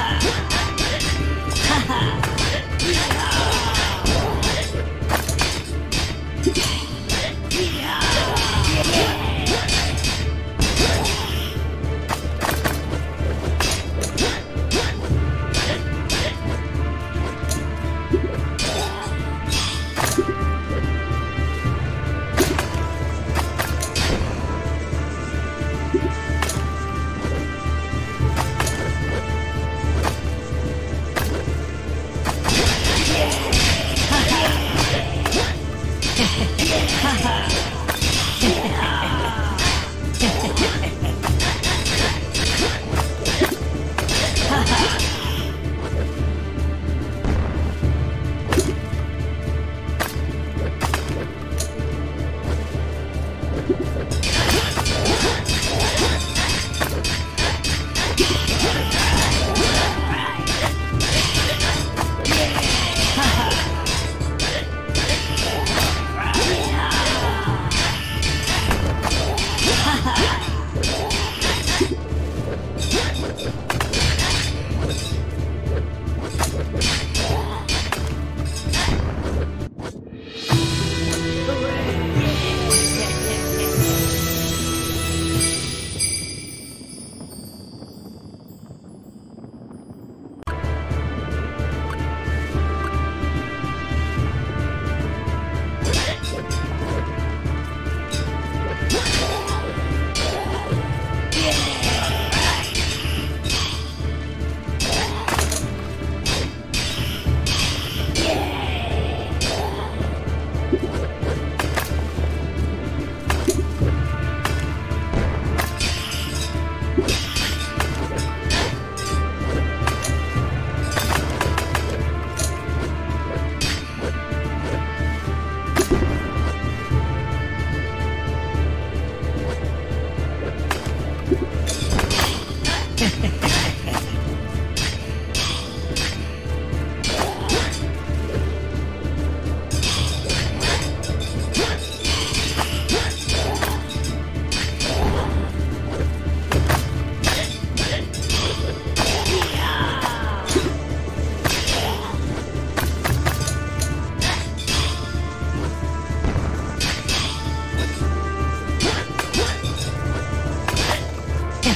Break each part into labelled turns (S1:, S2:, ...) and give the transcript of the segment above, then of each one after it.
S1: Ha!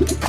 S1: you